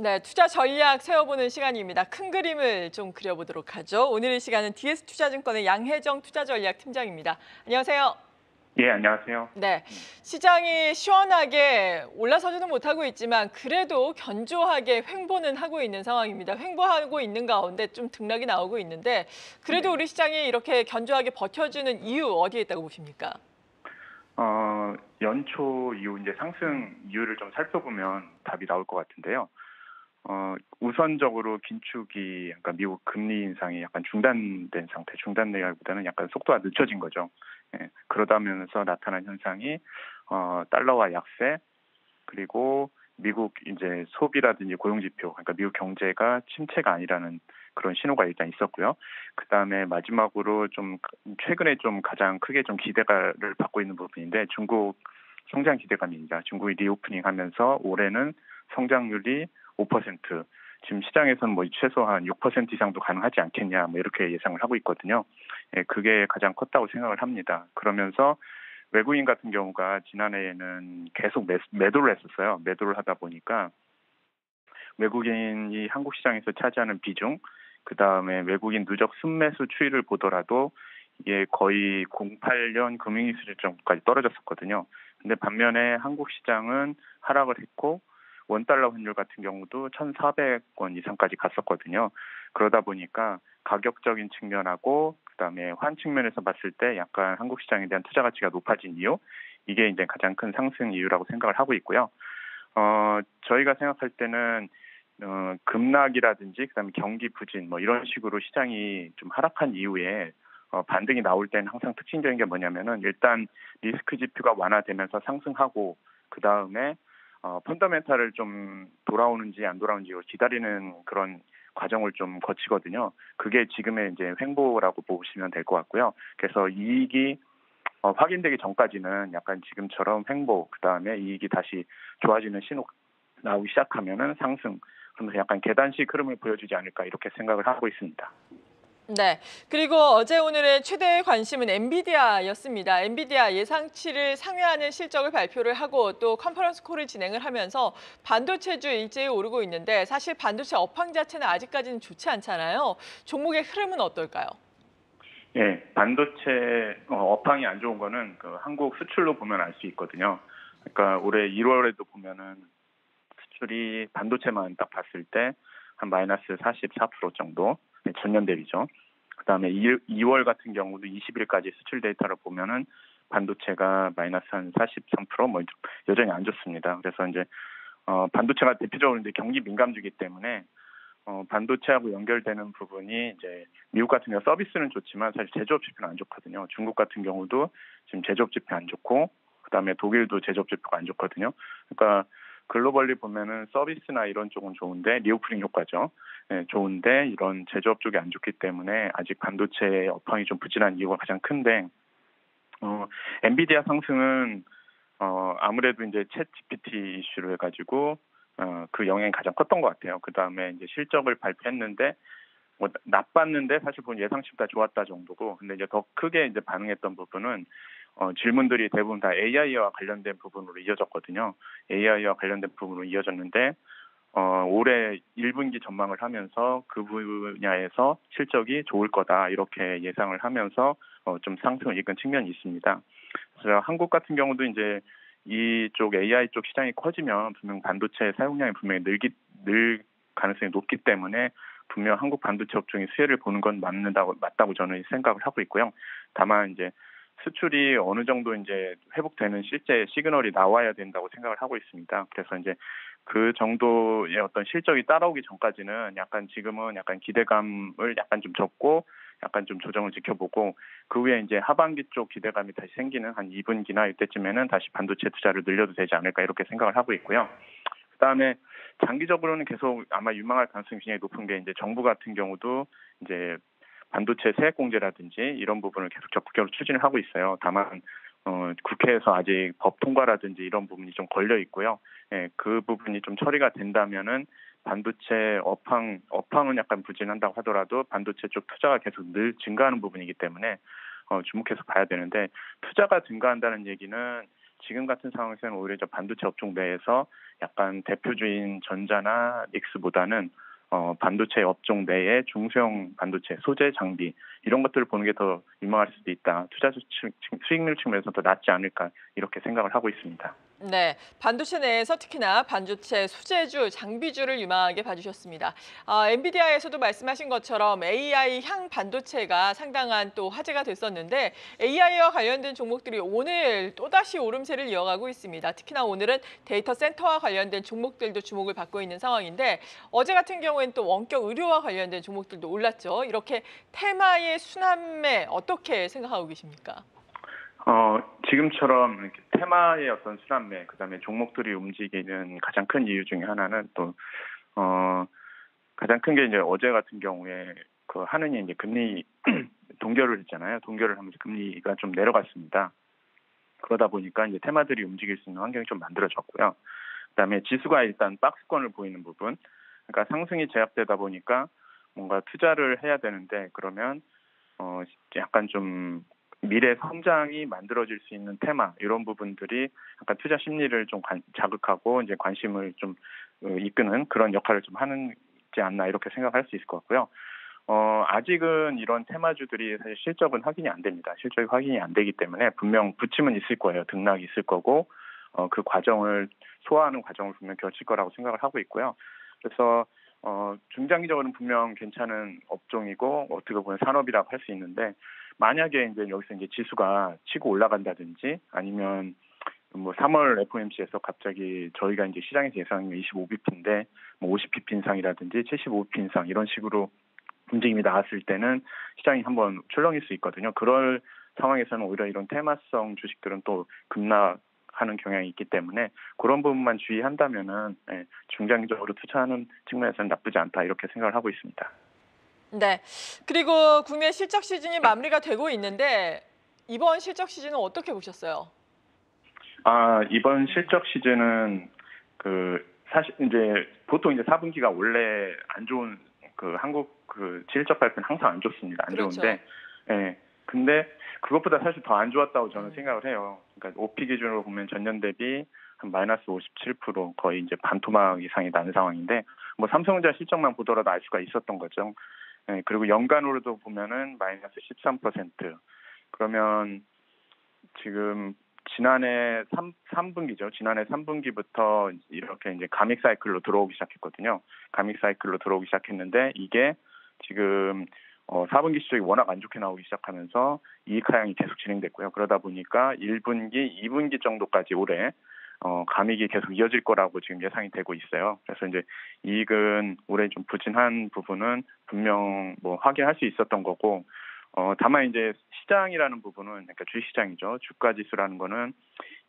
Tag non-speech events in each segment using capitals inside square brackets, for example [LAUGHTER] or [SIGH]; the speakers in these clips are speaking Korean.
네, 투자 전략 세워보는 시간입니다. 큰 그림을 좀 그려보도록 하죠. 오늘 의 시간은 DS 투자증권의 양혜정 투자전략 팀장입니다. 안녕하세요. 예, 안녕하세요. 네, 시장이 시원하게 올라서지는 못하고 있지만 그래도 견조하게 횡보는 하고 있는 상황입니다. 횡보하고 있는 가운데 좀 등락이 나오고 있는데 그래도 네. 우리 시장이 이렇게 견조하게 버텨주는 이유 어디에 있다고 보십니까? 어, 연초 이후 이제 상승 이유를 좀 살펴보면 답이 나올 것 같은데요. 어, 우선적으로 긴축이 약간 미국 금리 인상이 약간 중단된 상태, 중단되기보다는 약간 속도가 늦춰진 거죠. 예, 그러다면서 나타난 현상이 어, 달러와 약세 그리고 미국 이제 소비라든지 고용 지표, 그러니까 미국 경제가 침체가 아니라는 그런 신호가 일단 있었고요. 그 다음에 마지막으로 좀 최근에 좀 가장 크게 좀 기대감을 받고 있는 부분인데 중국 성장 기대감입니다. 중국이 reopening 하면서 올해는 성장률이 5% 지금 시장에서는 뭐 최소한 6% 이상도 가능하지 않겠냐 뭐 이렇게 예상을 하고 있거든요. 예, 그게 가장 컸다고 생각을 합니다. 그러면서 외국인 같은 경우가 지난해에는 계속 매, 매도를 했었어요. 매도를 하다 보니까 외국인이 한국 시장에서 차지하는 비중, 그 다음에 외국인 누적 순매수 추이를 보더라도 이게 거의 08년 금융위 수준 정도까지 떨어졌었거든요. 근데 반면에 한국 시장은 하락을 했고 원달러 환율 같은 경우도 1,400원 이상까지 갔었거든요. 그러다 보니까 가격적인 측면하고 그다음에 환 측면에서 봤을 때 약간 한국 시장에 대한 투자 가치가 높아진 이유 이게 이제 가장 큰 상승 이유라고 생각을 하고 있고요. 어, 저희가 생각할 때는 어, 급락이라든지 그다음에 경기 부진 뭐 이런 식으로 시장이 좀 하락한 이후에 어, 반등이 나올 때는 항상 특징적인 게 뭐냐면은 일단 리스크 지표가 완화되면서 상승하고 그 다음에 어, 펀더멘탈을 좀 돌아오는지 안 돌아오는지 기다리는 그런 과정을 좀 거치거든요. 그게 지금의 이제 횡보라고 보시면 될 것 같고요. 그래서 이익이 어, 확인되기 전까지는 약간 지금처럼 횡보, 그 다음에 이익이 다시 좋아지는 신호 나오기 시작하면은 상승, 그러면서 약간 계단식 흐름을 보여주지 않을까 이렇게 생각을 하고 있습니다. 네. 그리고 어제 오늘의 최대 관심은 엔비디아였습니다. 엔비디아 예상치를 상회하는 실적을 발표를 하고 또 컨퍼런스 콜을 진행을 하면서 반도체주 일제히 오르고 있는데 사실 반도체 업황 자체는 아직까지는 좋지 않잖아요. 종목의 흐름은 어떨까요? 예, 반도체 어, 업황이 안 좋은 거는 그 한국 수출로 보면 알 수 있거든요. 그러니까 올해 1월에도 보면은 수출이 반도체만 딱 봤을 때 한 마이너스 44% 정도 네, 전년 대비죠. 그다음에 2, 월 같은 경우도 20일까지 수출 데이터를 보면은 반도체가 마이너스 한 43%뭐 여전히 안 좋습니다. 그래서 이제 어, 반도체가 대표적으로 이제 경기 민감주기 때문에 어, 반도체하고 연결되는 부분이 이제 미국 같은 경우 서비스는 좋지만 사실 제조업 지표는 안 좋거든요. 중국 같은 경우도 지금 제조업 지표 안 좋고 그다음에 독일도 제조업 지표가 안 좋거든요. 그러니까 globally 보면은 서비스나 이런 쪽은 좋은데 reopening 효과죠. 네, 좋은데 이런 제조업 쪽이 안 좋기 때문에 아직 반도체 업황이 좀 부진한 이유가 가장 큰데 어, 엔비디아 상승은 어, 아무래도 이제 ChatGPT 이슈로 해가지고 어, 그 영향이 가장 컸던 것 같아요. 그 다음에 이제 실적을 발표했는데 뭐 나빴는데 사실 보면 예상치보다 좋았다 정도고 근데 이제 더 크게 이제 반응했던 부분은 어, 질문들이 대부분 다 AI와 관련된 부분으로 이어졌거든요. AI와 관련된 부분으로 이어졌는데 어, 올해 1분기 전망을 하면서 그 분야에서 실적이 좋을 거다 이렇게 예상을 하면서 어, 좀 상승을 이끈 측면이 있습니다. 그래서 한국 같은 경우도 이제 이쪽 AI 쪽 시장이 커지면 분명 반도체 사용량이 분명히 늘기 늘 가능성이 높기 때문에 분명 한국 반도체 업종이 수혜를 보는 건 맞는다고 맞다고 저는 생각을 하고 있고요. 다만 이제 수출이 어느 정도 이제 회복되는 실제 시그널이 나와야 된다고 생각을 하고 있습니다. 그래서 이제 그 정도의 어떤 실적이 따라오기 전까지는 약간 지금은 약간 기대감을 약간 좀 접고 약간 좀 조정을 지켜보고 그 후에 이제 하반기 쪽 기대감이 다시 생기는 한 2분기나 이때쯤에는 다시 반도체 투자를 늘려도 되지 않을까 이렇게 생각을 하고 있고요. 그다음에 장기적으로는 계속 아마 유망할 가능성이 굉장히 높은 게 이제 정부 같은 경우도 이제 반도체 세액 공제라든지 이런 부분을 계속 적극적으로 추진을 하고 있어요. 다만 어, 국회에서 아직 법 통과라든지 이런 부분이 좀 걸려 있고요. 예, 그 부분이 좀 처리가 된다면은 반도체 업황 업황은 약간 부진한다고 하더라도 반도체 쪽 투자가 계속 늘 증가하는 부분이기 때문에 어, 주목해서 봐야 되는데 투자가 증가한다는 얘기는 지금 같은 상황에서는 오히려 저 반도체 업종 내에서 약간 대표주인 전자나 닉스보다는 어, 반도체 업종 내에 중소형 반도체 소재 장비 이런 것들을 보는 게 더 유망할 수도 있다. 투자 수익률 측면에서 더 낫지 않을까 이렇게 생각을 하고 있습니다. 네, 반도체 내에서 특히나 반도체 소재주, 장비주를 유망하게 봐주셨습니다. 아, 엔비디아에서도 말씀하신 것처럼 AI 향 반도체가 상당한 또 화제가 됐었는데 AI와 관련된 종목들이 오늘 또다시 오름세를 이어가고 있습니다. 특히나 오늘은 데이터 센터와 관련된 종목들도 주목을 받고 있는 상황인데 어제 같은 경우에는 또 원격 의료와 관련된 종목들도 올랐죠. 이렇게 테마의 순환매 어떻게 생각하고 계십니까? 어, 지금처럼 이렇게 테마의 어떤 순환매, 그 다음에 종목들이 움직이는 가장 큰 이유 중에 하나는 또, 어, 가장 큰 게 이제 어제 같은 경우에 그 하느니 이제 금리 [CLEARS THROAT] 동결을 했잖아요. 동결을 하면서 금리가 좀 내려갔습니다. 그러다 보니까 이제 테마들이 움직일 수 있는 환경이 좀 만들어졌고요. 그다음에 지수가 일단 박스권을 보이는 부분, 그러니까 상승이 제압되다 보니까 뭔가 투자를 해야 되는데 그러면 어 약간 좀 미래 성장이 만들어질 수 있는 테마 이런 부분들이 약간 투자 심리를 좀 관- 자극하고 이제 관심을 좀 어, 이끄는 그런 역할을 좀 하는지 않나 이렇게 생각할 수 있을 것 같고요. 어, 아직은 이런 테마주들이 사실 실적은 확인이 안 됩니다. 실적이 확인이 안 되기 때문에 분명 부침은 있을 거예요. 등락이 있을 거고, 어, 그 과정을 소화하는 과정을 분명 거칠 거라고 생각을 하고 있고요. 그래서 어, 중장기적으로는 분명 괜찮은 업종이고 어떻게 보면 산업이라고 할 수 있는데 만약에 이제 여기서 이제 지수가 치고 올라간다든지 아니면 뭐 3월 FOMC에서 갑자기 저희가 이제 시장에서 예상하는 25bp인데 뭐 50bp 인상이라든지 75bp 인상 이런 식으로 움직임이 나왔을 때는 시장이 한번 출렁일 수 있거든요. 그럴 상황에서는 오히려 이런 테마성 주식들은 또 급락하는 경향이 있기 때문에 그런 부분만 주의한다면은 예, 중장기적으로 투자하는 측면에서는 나쁘지 않다 이렇게 생각을 하고 있습니다. 네. 그리고 국내 실적 시즌이 마무리가 되고 있는데 이번 실적 시즌은 어떻게 보셨어요? 아 이번 실적 시즌은 그 사실 이제 보통 이제 4분기가 원래 안 좋은 그 한국 그 실적 발표는 항상 안 좋습니다. 안 그렇죠. 좋은데 예. 근데 그것보다 사실 더 안 좋았다고 저는 음. 생각을 해요. 그러니까 오피 기준으로 보면 전년 대비 한 마이너스 57% 거의 이제 반토막 이상이 나는 상황인데 뭐 삼성전자 실적만 보더라도 알 수가 있었던 거죠. 예, 그리고 연간으로도 보면은 마이너스 13% 그러면 지금 지난해 3, 3분기죠. 지난해 3분기부터 이렇게 이제 가믹 사이클로 들어오기 시작했거든요. 가믹 사이클로 들어오기 시작했는데 이게 지금 어 4분기 실적이 워낙 안 좋게 나오기 시작하면서 이익 하향이 계속 진행됐고요. 그러다 보니까 1분기, 2분기 정도까지 올해 어 감익이 계속 이어질 거라고 지금 예상이 되고 있어요. 그래서 이제 이익은 올해 좀 부진한 부분은 분명 뭐 확인할 수 있었던 거고 어 다만 이제 시장이라는 부분은 그러니까 주식 시장이죠. 주가 지수라는 거는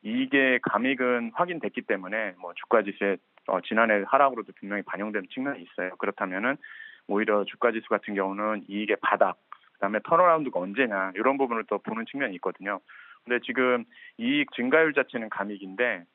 이게 감익은 확인됐기 때문에 뭐 주가 지수의 어 지난해 하락으로도 분명히 반영되는 측면이 있어요. 그렇다면은 오히려 주가 지수 같은 경우는 이익의 바닥, 그다음에 턴어라운드가 언제냐 이런 부분을 또 보는 측면이 있거든요. 근데 지금 이익 증가율 자체는 감익인데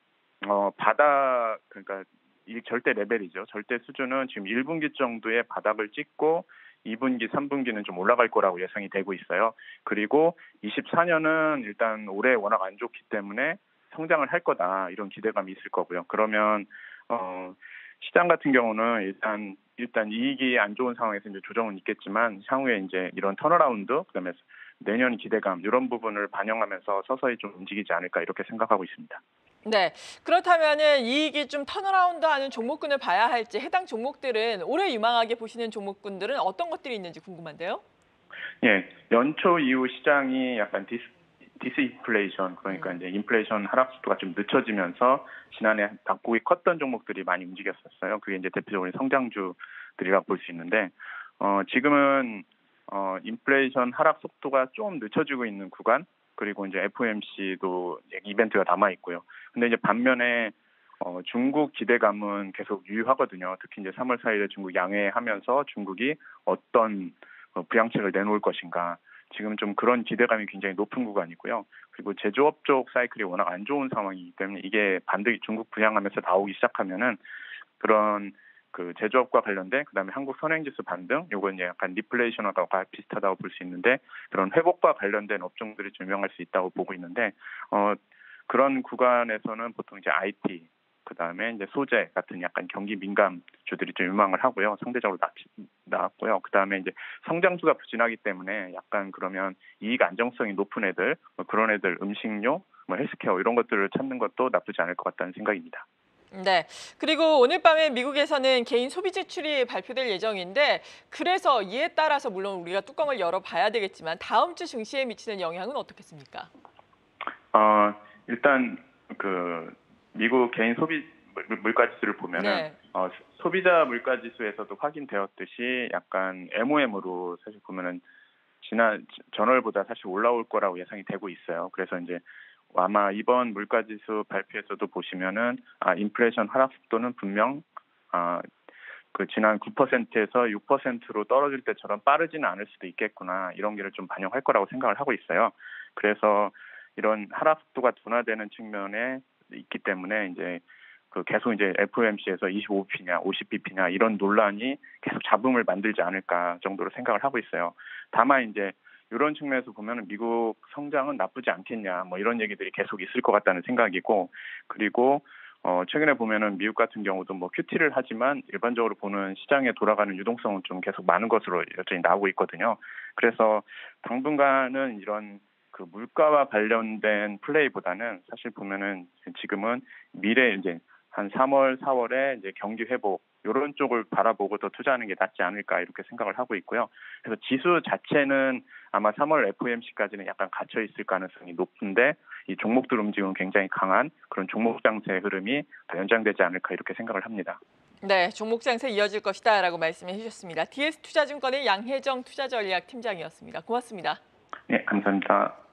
어 바닥 그러니까 이익 절대 레벨이죠. 절대 수준은 지금 1분기 정도의 바닥을 찍고 2분기, 3분기는 좀 올라갈 거라고 예상이 되고 있어요. 그리고 24년은 일단 올해 워낙 안 좋기 때문에 성장을 할 거다 이런 기대감이 있을 거고요. 그러면 어 시장 같은 경우는 일단 일단 이익이 안 좋은 상황에서 이제 조정은 있겠지만 향후에 이제 이런 turnaround 그다음에 내년 기대감 이런 부분을 반영하면서 서서히 좀 움직이지 않을까 이렇게 생각하고 있습니다. 네. 그렇다면은 이익이 좀 turnaround하는 종목군을 봐야 할지 해당 종목들은 올해 유망하게 보시는 종목군들은 어떤 것들이 있는지 궁금한데요. 예, 연초 이후 시장이 약간 디스 디스인플레이션 그러니까 음. 이제 인플레이션 하락 속도가 좀 늦춰지면서 지난해 낙폭이 컸던 종목들이 많이 움직였었어요. 그게 이제 대표적으로 성장주들이라고 볼 수 있는데 어 지금은 어 인플레이션 하락 속도가 좀 늦춰지고 있는 구간 그리고 이제 FOMC도 이벤트가 남아 있고요. 근데 이제 반면에 어, 중국 기대감은 계속 유효하거든요. 특히 이제 3월 4일에 중국 양회 하면서 중국이 어떤 어, 부양책을 내놓을 것인가. 지금 좀 그런 기대감이 굉장히 높은 구간이고요. 그리고 제조업 쪽 사이클이 워낙 안 좋은 상황이기 때문에 이게 반드시 중국 부양하면서 나오기 시작하면은 그런 그 제조업과 관련된 그다음에 한국 선행지수 반등 요건 이제 약간 리플레이션하고 비슷하다고 볼 수 있는데 그런 회복과 관련된 업종들이 좀 유명할 수 있다고 보고 있는데 어 그런 구간에서는 보통 이제 IT 그다음에 이제 소재 같은 약간 경기 민감 주들이 좀 유망을 하고요. 상대적으로 낮, 나왔고요. 그다음에 이제 성장수가 부진하기 때문에 약간 그러면 이익 안정성이 높은 애들 뭐 그런 애들 음식료, 뭐 헬스케어 이런 것들을 찾는 것도 나쁘지 않을 것 같다는 생각입니다. 네. 그리고 오늘 밤에 미국에서는 개인 소비 지출이 발표될 예정인데 그래서 이에 따라서 물론 우리가 뚜껑을 열어봐야 되겠지만 다음 주 증시에 미치는 영향은 어떻겠습니까? 어, 일단 그 미국 개인 소비 물- 물가 지수를 보면은 네. 어, 소비자 물가 지수에서도 확인되었듯이 약간 MOM으로 사실 보면은 지난 전월보다 사실 올라올 거라고 예상이 되고 있어요. 그래서 이제 아마 이번 물가 지수 발표에서도 보시면은 아 인플레이션 하락 속도는 분명 아 그 지난 9%에서 6%로 떨어질 때처럼 빠르지는 않을 수도 있겠구나 이런 게를 좀 반영할 거라고 생각을 하고 있어요. 그래서 이런 하락 속도가 둔화되는 측면에 있기 때문에 이제 그 계속 이제 FOMC에서 25bp냐 50bp냐 이런 논란이 계속 잡음을 만들지 않을까 정도로 생각을 하고 있어요. 다만 이제 이런 측면에서 보면 미국 성장은 나쁘지 않겠냐 뭐 이런 얘기들이 계속 있을 것 같다는 생각이고 그리고 어 최근에 보면은 미국 같은 경우도 뭐 QT를 하지만 일반적으로 보는 시장에 돌아가는 유동성은 좀 계속 많은 것으로 여전히 나오고 있거든요. 그래서 당분간은 이런 그 물가와 관련된 플레이보다는 사실 보면은 지금은 미래 이제 한 3월, 4월에 이제 경기 회복 이런 쪽을 바라보고 더 투자하는 게 낫지 않을까 이렇게 생각을 하고 있고요. 그래서 지수 자체는 아마 3월 FOMC까지는 약간 갇혀 있을 가능성이 높은데 이 종목들 움직임은 굉장히 강한 그런 종목 장세의 흐름이 더 연장되지 않을까 이렇게 생각을 합니다. 네, 종목 장세 이어질 것이다라고 말씀해 주셨습니다. DS 투자증권의 양혜정 투자전략 팀장이었습니다. 고맙습니다. 네, 감사합니다.